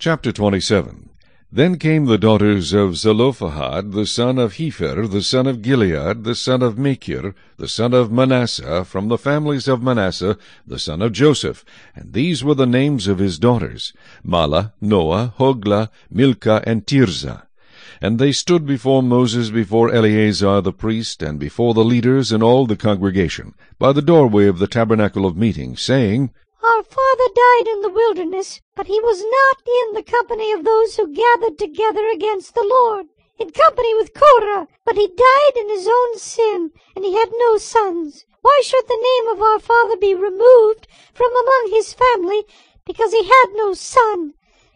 Chapter 27 Then came the daughters of Zelophehad, the son of Hepher, the son of Gilead, the son of Machir, the son of Manasseh, from the families of Manasseh, the son of Joseph. And these were the names of his daughters, Mahlah, Noah, Hoglah, Milcah, and Tirzah. And they stood before Moses, before Eleazar the priest, and before the leaders and all the congregation, by the doorway of the tabernacle of meeting, saying, Our father died in the wilderness, but he was not in the company of those who gathered together against the Lord, in company with Korah, but he died in his own sin, and he had no sons. Why should the name of our father be removed from among his family, because he had no son?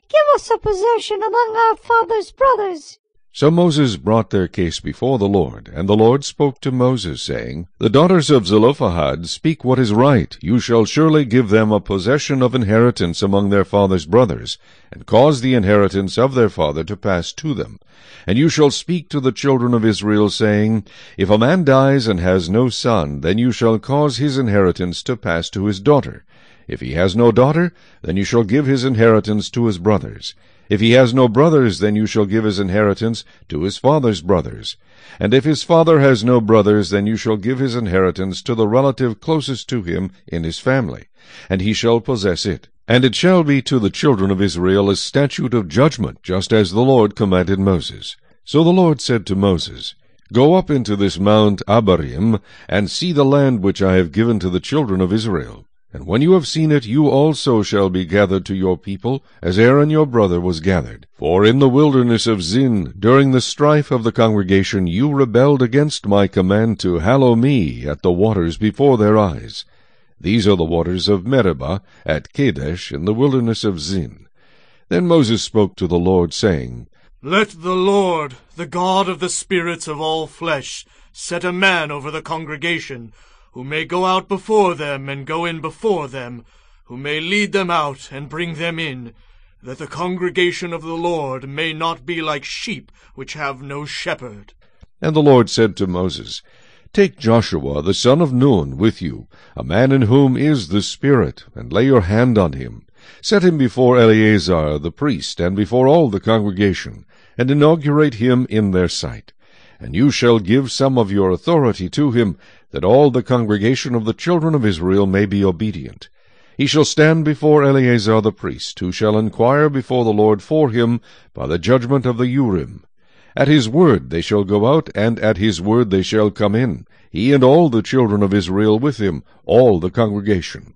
Give us a possession among our father's brothers. So Moses brought their case before the Lord, and the Lord spoke to Moses, saying, The daughters of Zelophehad speak what is right. You shall surely give them a possession of inheritance among their father's brothers, and cause the inheritance of their father to pass to them. And you shall speak to the children of Israel, saying, If a man dies and has no son, then you shall cause his inheritance to pass to his daughter. If he has no daughter, then you shall give his inheritance to his brothers. If he has no brothers, then you shall give his inheritance to his father's brothers. And if his father has no brothers, then you shall give his inheritance to the relative closest to him in his family, and he shall possess it. And it shall be to the children of Israel a statute of judgment, just as the Lord commanded Moses. So the Lord said to Moses, Go up into this mount Abarim, and see the land which I have given to the children of Israel. And when you have seen it, you also shall be gathered to your people, as Aaron your brother was gathered. For in the wilderness of Zin, during the strife of the congregation, you rebelled against my command to hallow me at the waters before their eyes. These are the waters of Meribah at Kadesh in the wilderness of Zin. Then Moses spoke to the Lord, saying, Let the Lord, the God of the spirits of all flesh, set a man over the congregation, who may go out before them and go in before them, who may lead them out and bring them in, that the congregation of the Lord may not be like sheep which have no shepherd. And the Lord said to Moses, Take Joshua the son of Nun with you, a man in whom is the Spirit, and lay your hand on him. Set him before Eleazar the priest, and before all the congregation, and inaugurate him in their sight. And you shall give some of your authority to him, that all the congregation of the children of Israel may be obedient. He shall stand before Eleazar the priest, who shall inquire before the Lord for him by the judgment of the Urim. At his word they shall go out, and at his word they shall come in, he and all the children of Israel with him, all the congregation.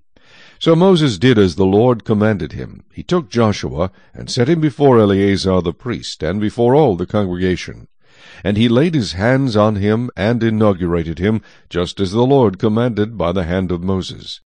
So Moses did as the Lord commanded him. He took Joshua, and set him before Eleazar the priest, and before all the congregation. And he laid his hands on him, and inaugurated him, just as the Lord commanded by the hand of Moses.